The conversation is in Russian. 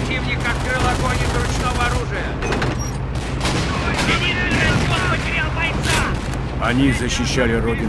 Противник открыл огонь из ручного оружия. Они защищали родину.